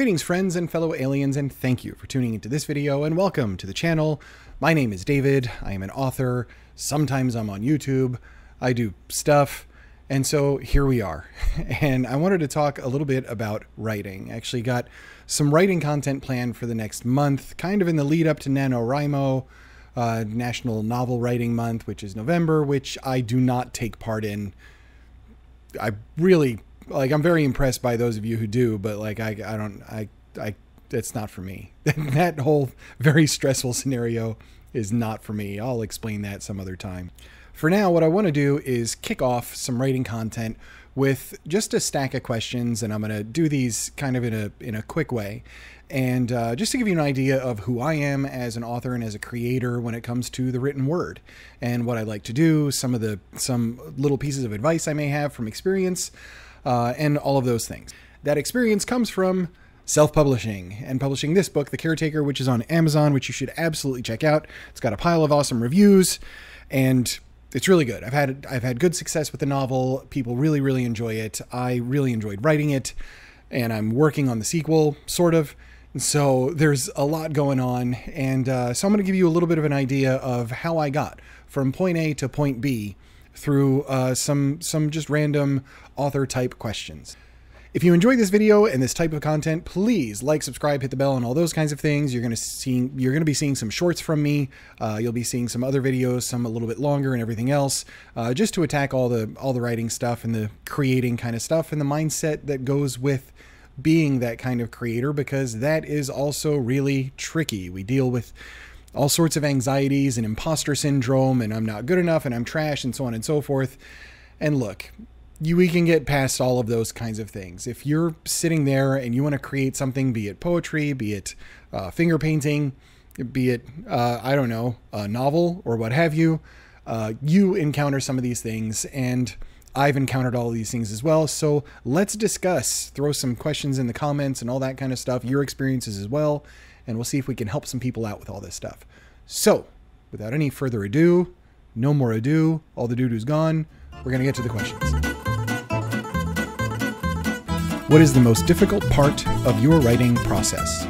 Greetings friends and fellow aliens and thank you for tuning into this video and welcome to the channel. My name is David, I am an author, sometimes I'm on YouTube, I do stuff, and so here we are. And I wanted to talk a little bit about writing. I actually got some writing content planned for the next month, kind of in the lead up to NaNoWriMo, uh, National Novel Writing Month, which is November, which I do not take part in. I really like I'm very impressed by those of you who do, but like I I don't I I it's not for me. that whole very stressful scenario is not for me. I'll explain that some other time. For now, what I want to do is kick off some writing content with just a stack of questions, and I'm going to do these kind of in a in a quick way. And uh, just to give you an idea of who I am as an author and as a creator when it comes to the written word, and what I like to do, some of the some little pieces of advice I may have from experience, uh, and all of those things. That experience comes from self publishing and publishing this book, The Caretaker, which is on Amazon, which you should absolutely check out. It's got a pile of awesome reviews and it's really good. I've had I've had good success with the novel. People really really enjoy it. I really enjoyed writing it and I'm working on the sequel sort of. So there's a lot going on and uh, so I'm going to give you a little bit of an idea of how I got from point A to point B through uh, some some just random author type questions. If you enjoy this video and this type of content, please like, subscribe, hit the bell, and all those kinds of things. You're gonna see you're gonna be seeing some shorts from me. Uh, you'll be seeing some other videos, some a little bit longer, and everything else, uh, just to attack all the all the writing stuff and the creating kind of stuff and the mindset that goes with being that kind of creator because that is also really tricky. We deal with all sorts of anxieties and imposter syndrome and I'm not good enough and I'm trash and so on and so forth. And look, you, we can get past all of those kinds of things. If you're sitting there and you want to create something, be it poetry, be it uh, finger painting, be it, uh, I don't know, a novel or what have you, uh, you encounter some of these things and I've encountered all these things as well. So let's discuss, throw some questions in the comments and all that kind of stuff, your experiences as well and we'll see if we can help some people out with all this stuff. So, without any further ado, no more ado, all the doo-doo's gone, we're going to get to the questions. What is the most difficult part of your writing process?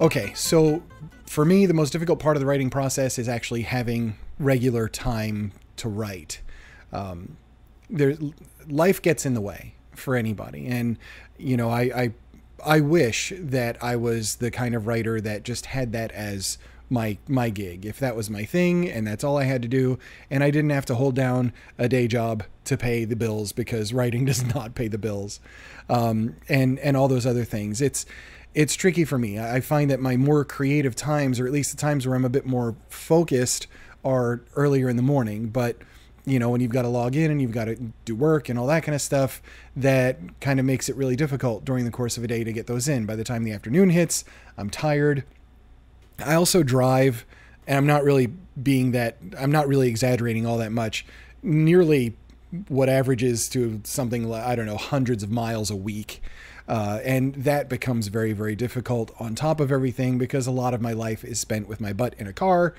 Okay, so for me, the most difficult part of the writing process is actually having regular time to write. Um, there, life gets in the way for anybody, and you know, I, I I wish that I was the kind of writer that just had that as my my gig. If that was my thing and that's all I had to do and I didn't have to hold down a day job to pay the bills because writing does not pay the bills. Um, and and all those other things. It's it's tricky for me. I find that my more creative times or at least the times where I'm a bit more focused are earlier in the morning, but you know, when you've got to log in and you've got to do work and all that kind of stuff, that kind of makes it really difficult during the course of a day to get those in. By the time the afternoon hits, I'm tired. I also drive, and I'm not really being that, I'm not really exaggerating all that much. Nearly what averages to something like, I don't know, hundreds of miles a week. Uh, and that becomes very, very difficult on top of everything because a lot of my life is spent with my butt in a car.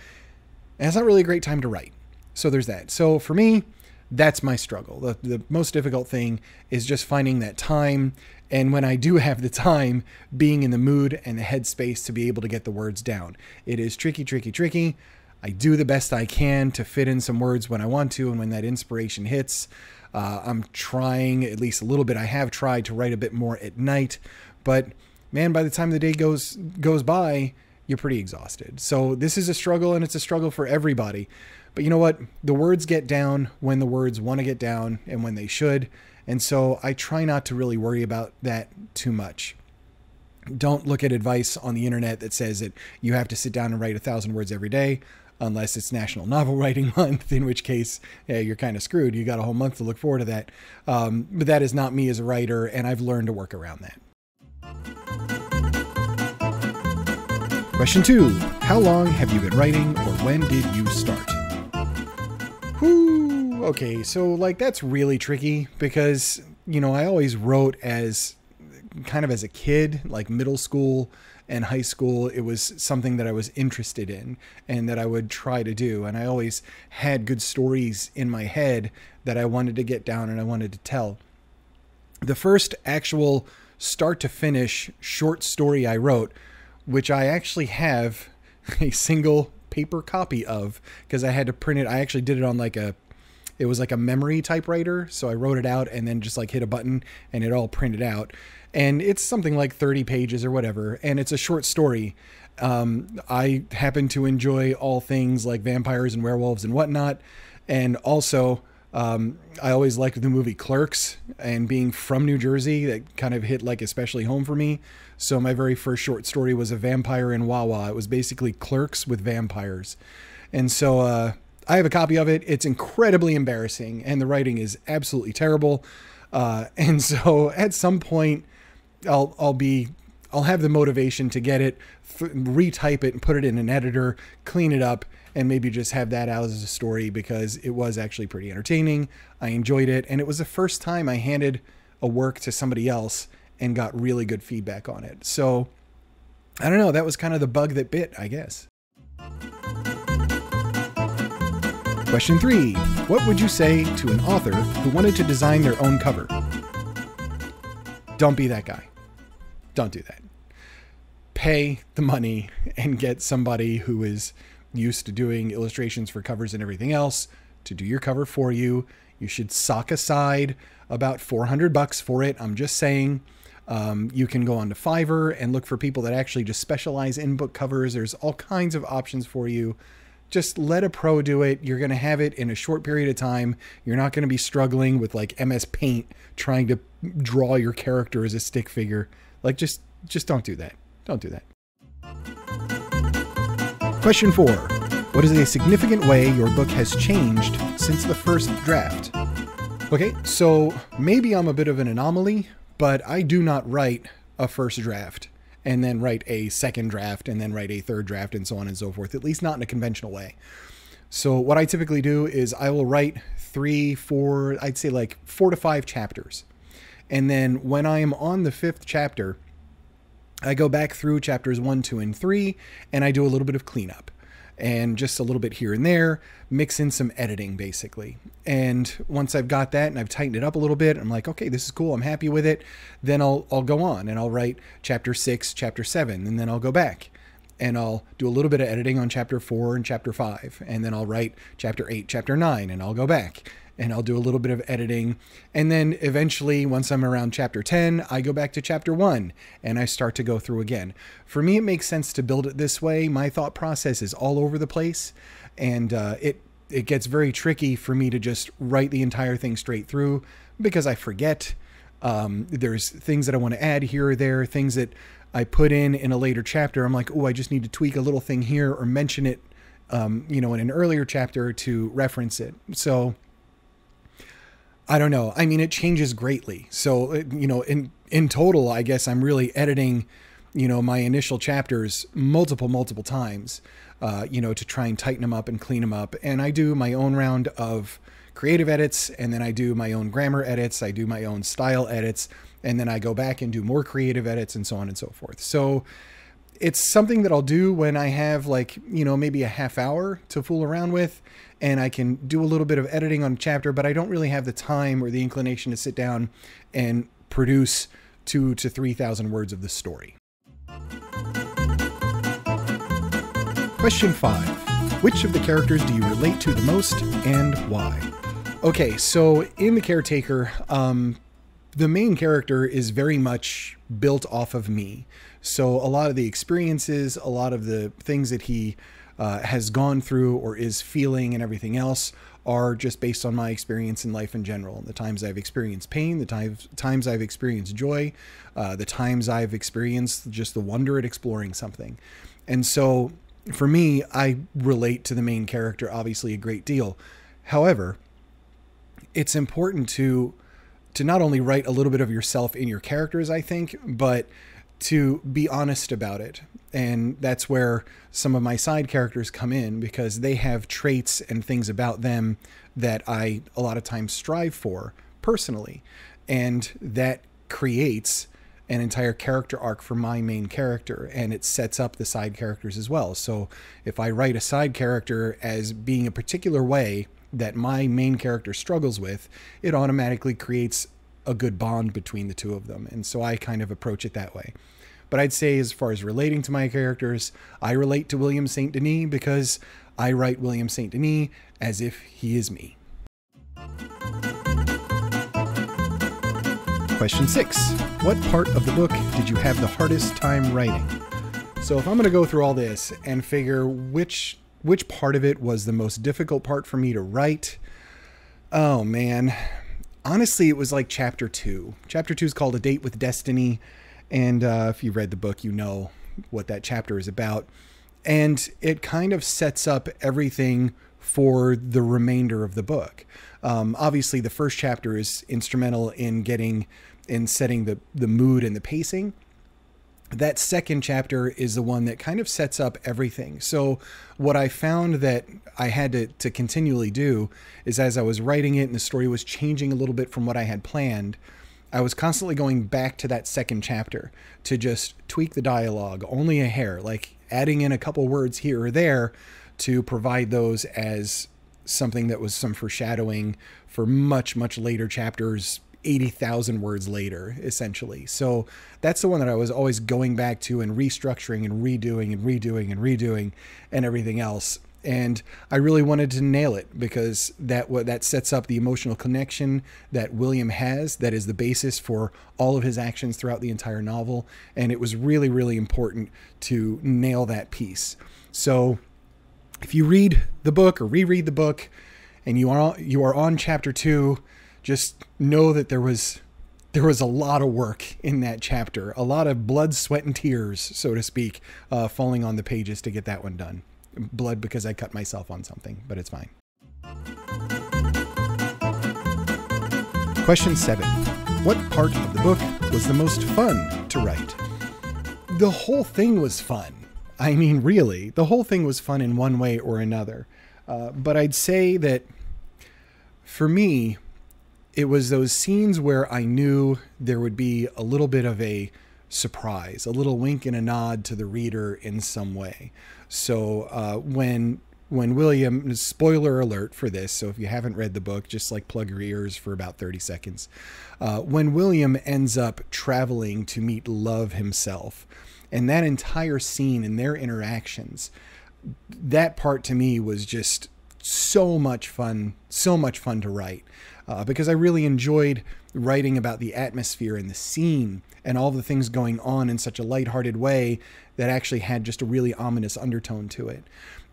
And it's not really a great time to write. So there's that. So for me, that's my struggle. The, the most difficult thing is just finding that time. And when I do have the time, being in the mood and the headspace to be able to get the words down. It is tricky, tricky, tricky. I do the best I can to fit in some words when I want to. And when that inspiration hits, uh, I'm trying at least a little bit. I have tried to write a bit more at night, but man, by the time the day goes goes by, you're pretty exhausted. So this is a struggle and it's a struggle for everybody. But you know what? The words get down when the words want to get down and when they should. And so I try not to really worry about that too much. Don't look at advice on the internet that says that you have to sit down and write a thousand words every day, unless it's National Novel Writing Month, in which case yeah, you're kind of screwed. You got a whole month to look forward to that. Um, but that is not me as a writer, and I've learned to work around that. Question two How long have you been writing, or when did you start? Okay, so like that's really tricky because, you know, I always wrote as kind of as a kid, like middle school and high school. It was something that I was interested in and that I would try to do. And I always had good stories in my head that I wanted to get down and I wanted to tell. The first actual start to finish short story I wrote, which I actually have a single paper copy of because I had to print it. I actually did it on like a it was like a memory typewriter, so I wrote it out and then just like hit a button and it all printed out. And it's something like 30 pages or whatever, and it's a short story. Um, I happen to enjoy all things like vampires and werewolves and whatnot, and also um, I always liked the movie Clerks, and being from New Jersey, that kind of hit like especially home for me. So my very first short story was a vampire in Wawa. It was basically Clerks with vampires, and so uh, I have a copy of it. It's incredibly embarrassing, and the writing is absolutely terrible. Uh, and so at some point, I'll I'll be I'll have the motivation to get it, retype it, and put it in an editor, clean it up, and maybe just have that out as a story because it was actually pretty entertaining. I enjoyed it, and it was the first time I handed a work to somebody else and got really good feedback on it. So I don't know. That was kind of the bug that bit, I guess. Question three What would you say to an author who wanted to design their own cover? Don't be that guy. Don't do that. Pay the money and get somebody who is used to doing illustrations for covers and everything else to do your cover for you. You should sock aside about 400 bucks for it. I'm just saying. Um, you can go on to Fiverr and look for people that actually just specialize in book covers. There's all kinds of options for you. Just let a pro do it. You're going to have it in a short period of time. You're not going to be struggling with like MS Paint trying to draw your character as a stick figure. Like just just don't do that. Don't do that. Question four What is a significant way your book has changed since the first draft? Okay, so maybe I'm a bit of an anomaly, but I do not write a first draft and then write a second draft and then write a third draft and so on and so forth, at least not in a conventional way. So, what I typically do is I will write three, four, I'd say like four to five chapters. And then when I am on the fifth chapter, I go back through chapters one, two, and three, and I do a little bit of cleanup and just a little bit here and there, mix in some editing basically. And once I've got that and I've tightened it up a little bit, I'm like, okay, this is cool. I'm happy with it. Then I'll I'll go on and I'll write chapter 6, chapter 7, and then I'll go back and I'll do a little bit of editing on chapter 4 and chapter 5, and then I'll write chapter 8, chapter 9, and I'll go back and I'll do a little bit of editing. And then eventually, once I'm around chapter 10, I go back to chapter 1 and I start to go through again. For me, it makes sense to build it this way. My thought process is all over the place, and uh, it it gets very tricky for me to just write the entire thing straight through because I forget. Um, there's things that I want to add here or there, things that I put in in a later chapter. I'm like, oh, I just need to tweak a little thing here or mention it, um, you know, in an earlier chapter to reference it. So I don't know. I mean, it changes greatly. So, uh, you know, in in total, I guess I'm really editing, you know, my initial chapters multiple, multiple times, uh, you know, to try and tighten them up and clean them up. And I do my own round of creative edits, and then I do my own grammar edits. I do my own style edits, and then I go back and do more creative edits, and so on and so forth. So, it's something that I'll do when I have like, you know, maybe a half hour to fool around with and I can do a little bit of editing on a chapter, but I don't really have the time or the inclination to sit down and produce two to 3,000 words of the story. Question five Which of the characters do you relate to the most and why? Okay, so in The Caretaker, um, the main character is very much built off of me. So a lot of the experiences, a lot of the things that he uh, has gone through or is feeling and everything else are just based on my experience in life in general. The times I've experienced pain, the times times I've experienced joy, uh, the times I've experienced just the wonder at exploring something. And so for me, I relate to the main character obviously a great deal. However, it's important to to not only write a little bit of yourself in your characters, I think, but to be honest about it. And that's where some of my side characters come in because they have traits and things about them that I a lot of times strive for personally. And that creates an entire character arc for my main character and it sets up the side characters as well. So if I write a side character as being a particular way that my main character struggles with, it automatically creates a good bond between the two of them. And so I kind of approach it that way. But I'd say, as far as relating to my characters, I relate to William St. Denis because I write William St. Denis as if he is me. Question six What part of the book did you have the hardest time writing? So, if I'm going to go through all this and figure which which part of it was the most difficult part for me to write, oh man, honestly, it was like chapter two. Chapter two is called A Date with Destiny. And uh, if you read the book, you know what that chapter is about. And it kind of sets up everything for the remainder of the book. Um, obviously, the first chapter is instrumental in getting in setting the the mood and the pacing. That second chapter is the one that kind of sets up everything. So, what I found that I had to, to continually do is as I was writing it and the story was changing a little bit from what I had planned, I was constantly going back to that second chapter to just tweak the dialogue only a hair, like adding in a couple words here or there to provide those as something that was some foreshadowing for much, much later chapters, 80,000 words later, essentially. So that's the one that I was always going back to and restructuring and redoing and redoing and redoing and everything else. And I really wanted to nail it because that that sets up the emotional connection that William has that is the basis for all of his actions throughout the entire novel and it was really really important to nail that piece. So if you read the book or reread the book and you are you are on chapter 2 just know that there was there was a lot of work in that chapter, a lot of blood, sweat, and tears, so to speak, uh, falling on the pages to get that one done. Blood because I cut myself on something, but it's fine. Question seven What part of the book was the most fun to write? The whole thing was fun. I mean, really, the whole thing was fun in one way or another. Uh, but I'd say that for me, it was those scenes where I knew there would be a little bit of a surprise, a little wink and a nod to the reader in some way. So uh, when when William, spoiler alert for this, so if you haven't read the book, just like plug your ears for about 30 seconds. Uh, when William ends up traveling to meet Love himself, and that entire scene and their interactions, that part to me was just so much fun, so much fun to write uh, because I really enjoyed writing about the atmosphere and the scene and all the things going on in such a lighthearted way that actually had just a really ominous undertone to it.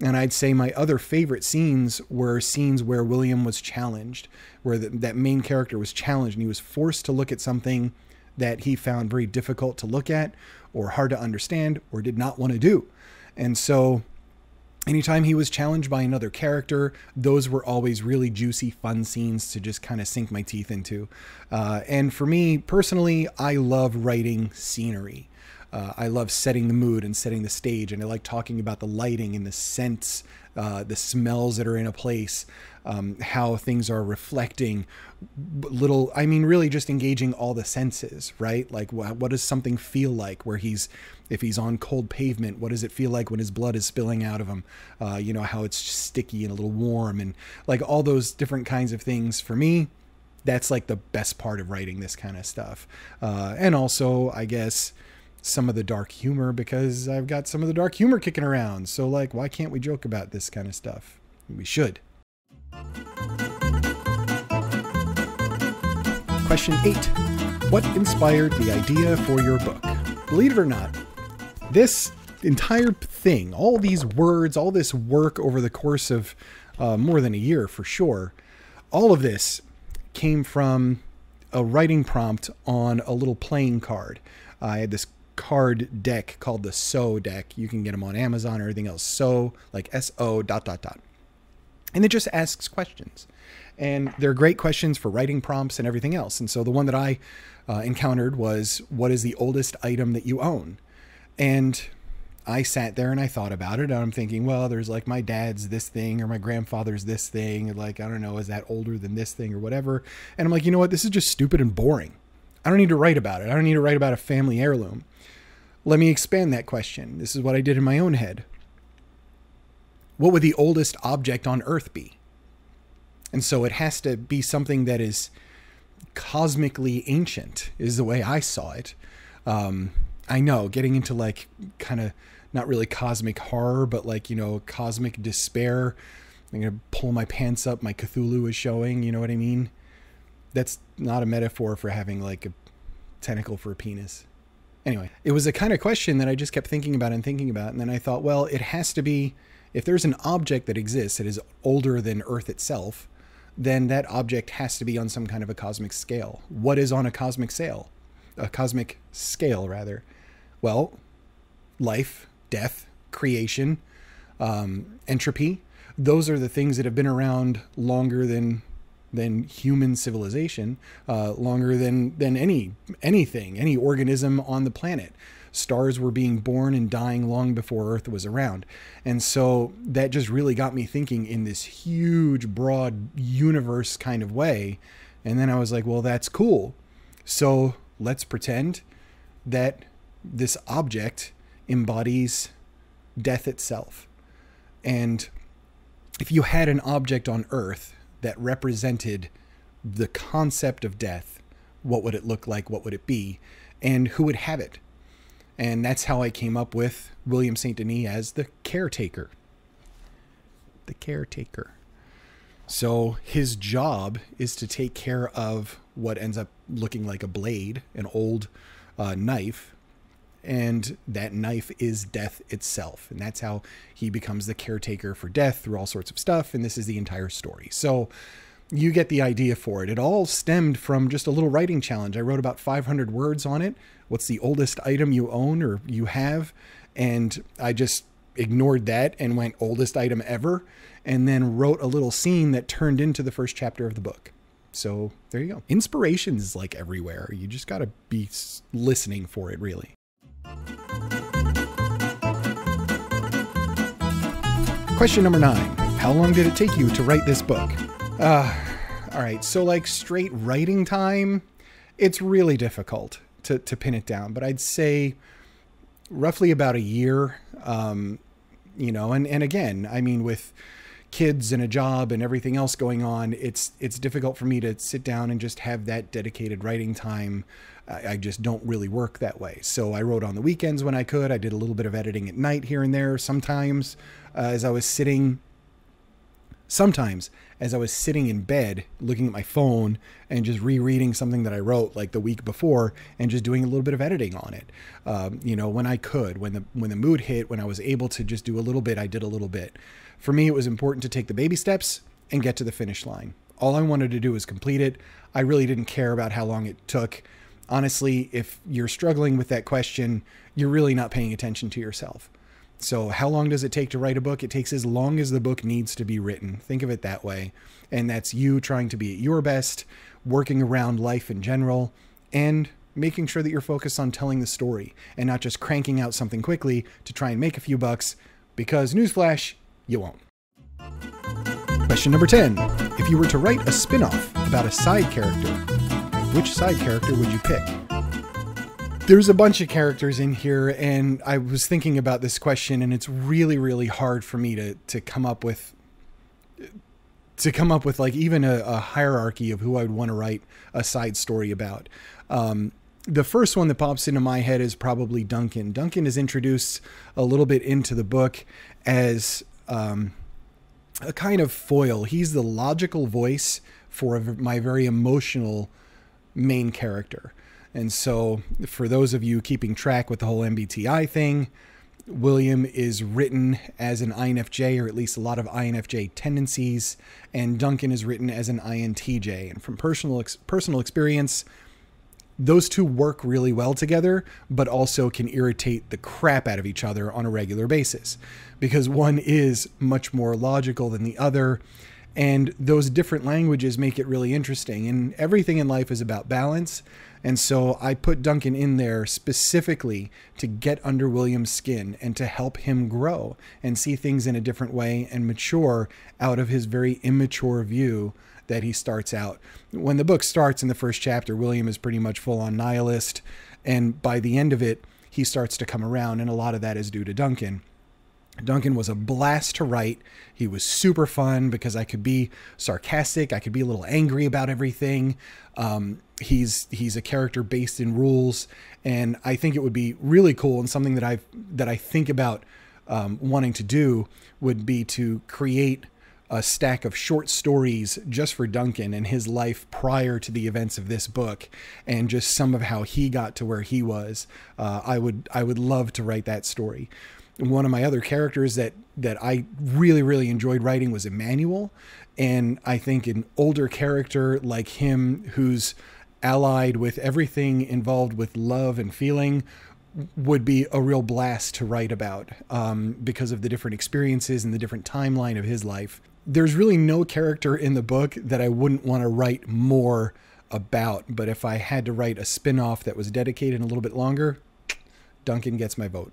And I'd say my other favorite scenes were scenes where William was challenged, where the, that main character was challenged and he was forced to look at something that he found very difficult to look at or hard to understand or did not want to do. And so anytime he was challenged by another character, those were always really juicy, fun scenes to just kind of sink my teeth into. Uh, and for me personally, I love writing scenery. Uh, I love setting the mood and setting the stage, and I like talking about the lighting and the scents, uh, the smells that are in a place, um, how things are reflecting. Little, I mean, really just engaging all the senses, right? Like, what, what does something feel like where he's, if he's on cold pavement, what does it feel like when his blood is spilling out of him? Uh, you know, how it's sticky and a little warm, and like all those different kinds of things for me that's like the best part of writing this kind of stuff. Uh, and also, I guess, some of the dark humor because I've got some of the dark humor kicking around. So, like, why can't we joke about this kind of stuff? We should. Question 8 What inspired the idea for your book? Believe it or not, this entire thing, all these words, all this work over the course of uh, more than a year for sure, all of this came from a writing prompt on a little playing card. I had this card deck called the So deck. You can get them on Amazon or anything else. So, like S O dot dot dot. And it just asks questions. And they're great questions for writing prompts and everything else. And so the one that I uh, encountered was, What is the oldest item that you own? And I sat there and I thought about it. And I'm thinking, well, there's like my dad's this thing or my grandfather's this thing. Like, I don't know, is that older than this thing or whatever? And I'm like, you know what? This is just stupid and boring. I don't need to write about it. I don't need to write about a family heirloom. Let me expand that question. This is what I did in my own head. What would the oldest object on Earth be? And so it has to be something that is cosmically ancient, is the way I saw it. Um, I know, getting into like kind of not really cosmic horror, but like, you know, cosmic despair. I'm going to pull my pants up. My Cthulhu is showing. You know what I mean? That's not a metaphor for having like a tentacle for a penis. Anyway, it was a kind of question that I just kept thinking about and thinking about. And then I thought, well, it has to be, if there's an object that exists that is older than Earth itself, then that object has to be on some kind of a cosmic scale. What is on a cosmic scale? A cosmic scale, rather. Well, life, death, creation, um, entropy. Those are the things that have been around longer than than human civilization, uh, longer than than any anything, any organism on the planet. Stars were being born and dying long before Earth was around, and so that just really got me thinking in this huge, broad universe kind of way. And then I was like, well, that's cool. So let's pretend that this object embodies death itself. And if you had an object on Earth that represented the concept of death, what would it look like? What would it be? And who would have it? And that's how I came up with William St. Denis as the caretaker. The caretaker. So his job is to take care of what ends up looking like a blade, an old uh, knife, and that knife is death itself. And that's how he becomes the caretaker for death through all sorts of stuff. And this is the entire story. So you get the idea for it. It all stemmed from just a little writing challenge. I wrote about 500 words on it. What's the oldest item you own or you have? And I just ignored that and went oldest item ever. And then wrote a little scene that turned into the first chapter of the book. So there you go. Inspiration is like everywhere. You just got to be listening for it, really. Question number nine How long did it take you to write this book? Uh, all right, so like straight writing time, it's really difficult to, to pin it down, but I'd say roughly about a year. Um, you know, and, and again, I mean, with kids and a job and everything else going on, it's it's difficult for me to sit down and just have that dedicated writing time. I, I just don't really work that way. So I wrote on the weekends when I could. I did a little bit of editing at night here and there. Sometimes uh, as I was sitting sometimes as I was sitting in bed looking at my phone and just rereading something that I wrote like the week before and just doing a little bit of editing on it. Um, you know, when I could, when the when the mood hit, when I was able to just do a little bit, I did a little bit. For me, it was important to take the baby steps and get to the finish line. All I wanted to do was complete it. I really didn't care about how long it took. Honestly, if you're struggling with that question, you're really not paying attention to yourself. So, how long does it take to write a book? It takes as long as the book needs to be written. Think of it that way. And that's you trying to be at your best, working around life in general, and making sure that you're focused on telling the story and not just cranking out something quickly to try and make a few bucks. Because, newsflash, you won't. Question number 10. If you were to write a spin off about a side character, which side character would you pick? There's a bunch of characters in here, and I was thinking about this question, and it's really, really hard for me to, to come up with to come up with like even a, a hierarchy of who I would want to write a side story about. Um, the first one that pops into my head is probably Duncan. Duncan is introduced a little bit into the book as um, a kind of foil. He's the logical voice for my very emotional main character. And so, for those of you keeping track with the whole MBTI thing, William is written as an INFJ, or at least a lot of INFJ tendencies, and Duncan is written as an INTJ. And from personal ex- personal experience, those two work really well together, but also can irritate the crap out of each other on a regular basis because one is much more logical than the other. And those different languages make it really interesting. And everything in life is about balance. And so I put Duncan in there specifically to get under William's skin and to help him grow and see things in a different way and mature out of his very immature view that he starts out. When the book starts in the first chapter, William is pretty much full on nihilist. And by the end of it, he starts to come around. And a lot of that is due to Duncan. Duncan was a blast to write. He was super fun because I could be sarcastic, I could be a little angry about everything. Um, he's he's a character based in rules, and I think it would be really cool and something that I that I think about um, wanting to do would be to create a stack of short stories just for Duncan and his life prior to the events of this book, and just some of how he got to where he was. Uh, I would I would love to write that story. One of my other characters that that I really really enjoyed writing was Emmanuel, and I think an older character like him who's allied with everything involved with love and feeling would be a real blast to write about um, because of the different experiences and the different timeline of his life there's really no character in the book that I wouldn't want to write more about. But if I had to write a spin off that was dedicated a little bit longer, Duncan gets my vote.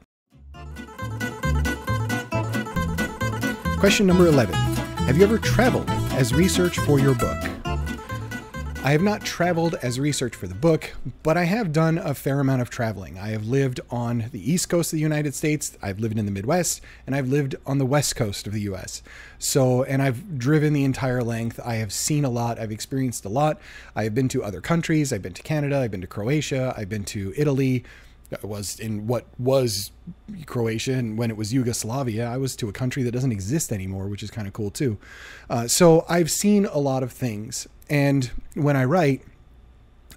Question number 11 Have you ever traveled as research for your book? I have not traveled as research for the book, but I have done a fair amount of traveling. I have lived on the east coast of the United States, I've lived in the Midwest, and I've lived on the west coast of the US. So, and I've driven the entire length. I have seen a lot, I've experienced a lot. I have been to other countries, I've been to Canada, I've been to Croatia, I've been to Italy. I was in what was Croatia, and when it was Yugoslavia, I was to a country that doesn't exist anymore, which is kind of cool too. Uh, so I've seen a lot of things, and when I write,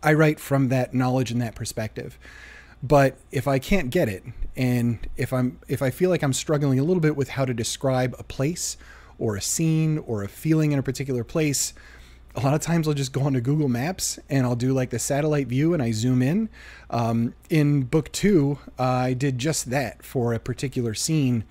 I write from that knowledge and that perspective. But if I can't get it, and if I'm if I feel like I'm struggling a little bit with how to describe a place or a scene or a feeling in a particular place, a lot of times I'll just go onto Google Maps and I'll do like the satellite view and I zoom in. Um, in book two, uh, I did just that for a particular scene.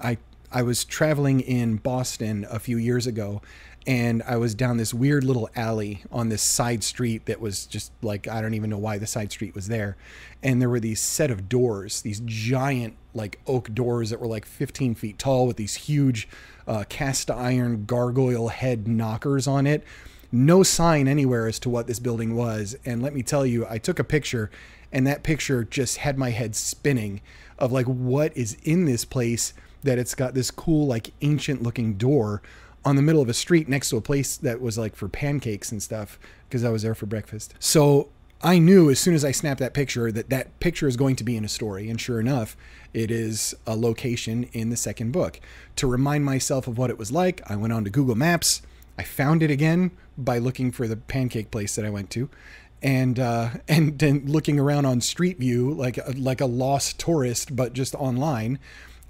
I I was traveling in Boston a few years ago and I was down this weird little alley on this side street that was just like I don't even know why the side street was there. And there were these set of doors, these giant like oak doors that were like 15 feet tall with these huge uh, cast iron gargoyle head knockers on it. No sign anywhere as to what this building was. And let me tell you, I took a picture and that picture just had my head spinning of like what is in this place that it's got this cool like ancient looking door on the middle of a street next to a place that was like for pancakes and stuff because I was there for breakfast. So I knew as soon as I snapped that picture that that picture is going to be in a story. And sure enough, it is a location in the second book. To remind myself of what it was like, I went on to Google Maps. I found it again by looking for the pancake place that I went to. And uh, and then looking around on Street View like like a lost tourist, but just online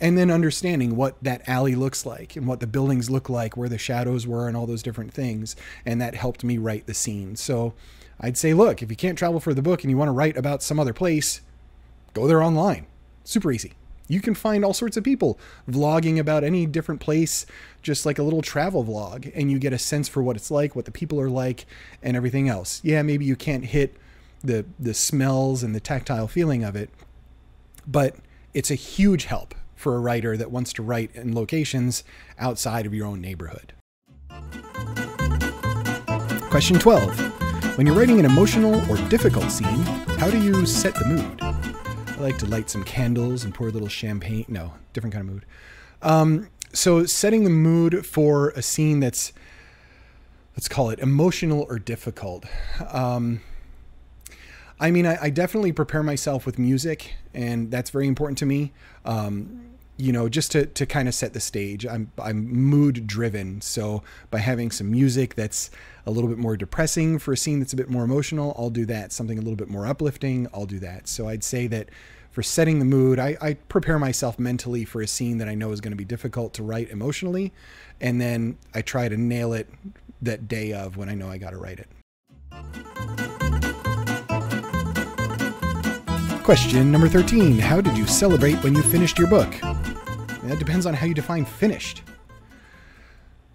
and then understanding what that alley looks like and what the buildings look like, where the shadows were, and all those different things. And that helped me write the scene. So I'd say, look, if you can't travel for the book and you want to write about some other place, go there online. Super easy. You can find all sorts of people vlogging about any different place, just like a little travel vlog, and you get a sense for what it's like, what the people are like, and everything else. Yeah, maybe you can't hit the the smells and the tactile feeling of it, but it's a huge help for a writer that wants to write in locations outside of your own neighborhood. Question 12. When you're writing an emotional or difficult scene, how do you set the mood? I like to light some candles and pour a little champagne. No, different kind of mood. Um, so, setting the mood for a scene that's, let's call it emotional or difficult. Um, I mean, I, I, definitely prepare myself with music, and that's very important to me. Um, you know, just to, to kind of set the stage. I'm I'm mood driven, so by having some music that's a little bit more depressing for a scene that's a bit more emotional, I'll do that. Something a little bit more uplifting, I'll do that. So I'd say that for setting the mood, I, I prepare myself mentally for a scene that I know is going to be difficult to write emotionally, and then I try to nail it that day of when I know I got to write it. Question number 13 How did you celebrate when you finished your book? That depends on how you define finished.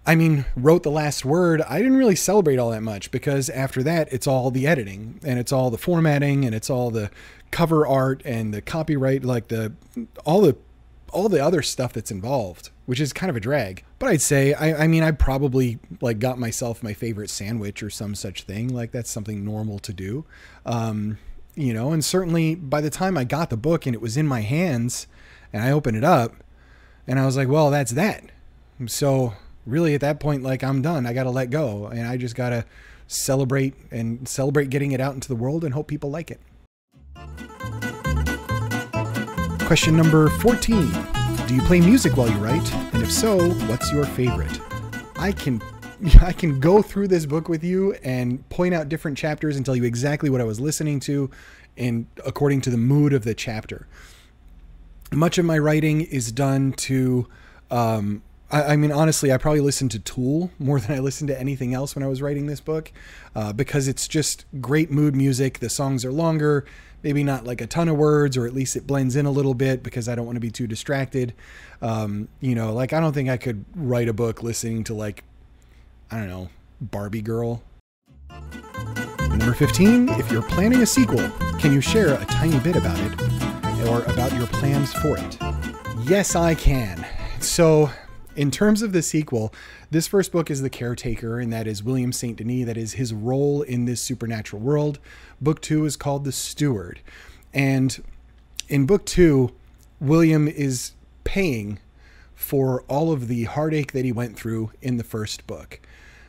I mean, wrote the last word, I didn't really celebrate all that much because after that, it's all the editing and it's all the formatting and it's all the cover art and the copyright, like the all the all the other stuff that's involved, which is kind of a drag. But I'd say, I, I mean, I probably like got myself my favorite sandwich or some such thing. Like that's something normal to do, um, you know. And certainly by the time I got the book and it was in my hands, and I opened it up, And I was like, well, that's that. So really at that point, like I'm done. I got to let go and I just got to celebrate and celebrate getting it out into the world and hope people like it. Question number 14. Do you play music while you write? And if so, what's your favorite? I can I can go through this book with you and point out different chapters and tell you exactly what I was listening to and according to the mood of the chapter. Much of my writing is done to um, I, I, mean, honestly, I probably listened to Tool more than I listened to anything else when I was writing this book uh, because it's just great mood music. The songs are longer, maybe not like a ton of words, or at least it blends in a little bit because I don't want to be too distracted. Um, you know, like I don't think I could write a book listening to like, I don't know, Barbie Girl. Number 15, if you're planning a sequel, can you share a tiny bit about it or about your plans for it? Yes, I can. So, in terms of the sequel, this first book is The Caretaker, and that is William St. Denis. That is his role in this supernatural world. Book two is called The Steward. And in book two, William is paying for all of the heartache that he went through in the first book.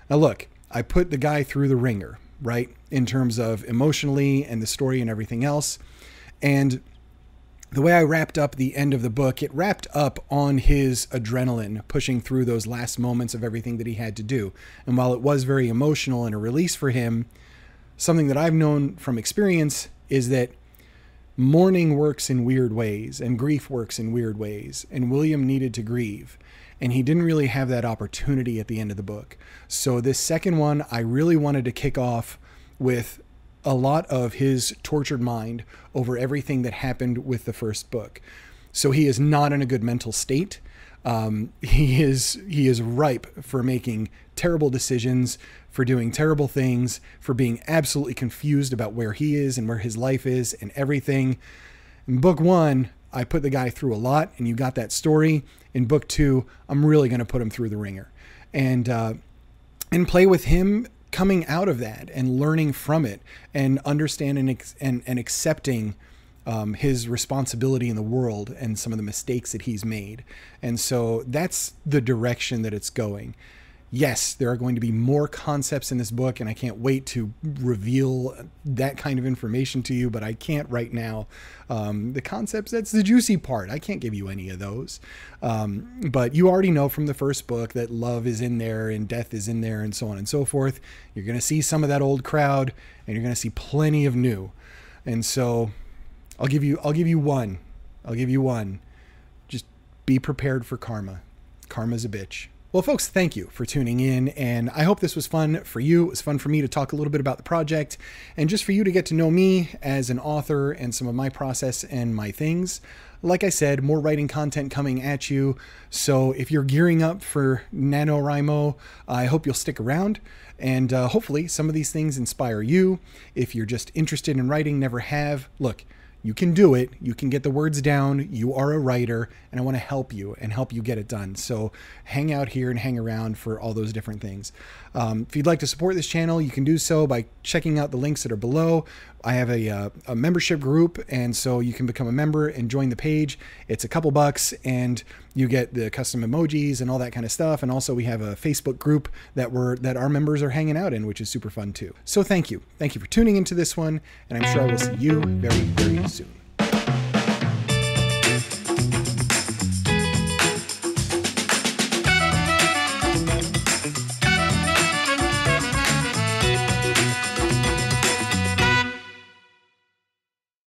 Now, look, I put the guy through the wringer, right? In terms of emotionally and the story and everything else. And the way I wrapped up the end of the book, it wrapped up on his adrenaline pushing through those last moments of everything that he had to do. And while it was very emotional and a release for him, something that I've known from experience is that mourning works in weird ways and grief works in weird ways. And William needed to grieve. And he didn't really have that opportunity at the end of the book. So, this second one, I really wanted to kick off with a lot of his tortured mind over everything that happened with the first book. So he is not in a good mental state. Um, he is he is ripe for making terrible decisions, for doing terrible things, for being absolutely confused about where he is and where his life is and everything. In book one, I put the guy through a lot, and you got that story. In book two, I'm really going to put him through the wringer, and uh, and play with him coming out of that and learning from it and understanding and, and accepting um, his responsibility in the world and some of the mistakes that he's made. And so that's the direction that it's going yes, there are going to be more concepts in this book, and I can't wait to reveal that kind of information to you, but I can't right now. Um, the concepts, that's the juicy part. I can't give you any of those. Um, but you already know from the first book that love is in there and death is in there and so on and so forth. You're going to see some of that old crowd, and you're going to see plenty of new. And so I'll give you I'll give you one. I'll give you one. Just be prepared for karma. Karma's a bitch. Well, folks, thank you for tuning in, and I hope this was fun for you. It was fun for me to talk a little bit about the project, and just for you to get to know me as an author and some of my process and my things. Like I said, more writing content coming at you. So if you're gearing up for NaNoWriMo, I hope you'll stick around. And uh, hopefully, some of these things inspire you. If you're just interested in writing, never have, look, you can do it. You can get the words down. You are a writer, and I want to help you and help you get it done. So hang out here and hang around for all those different things. Um, if you'd like to support this channel, you can do so by checking out the links that are below. I have a, uh, a membership group, and so you can become a member and join the page. It's a couple bucks, and you get the custom emojis and all that kind of stuff. And also, we have a Facebook group that we're that our members are hanging out in, which is super fun too. So thank you, thank you for tuning into this one, and I'm sure I will see you very very soon.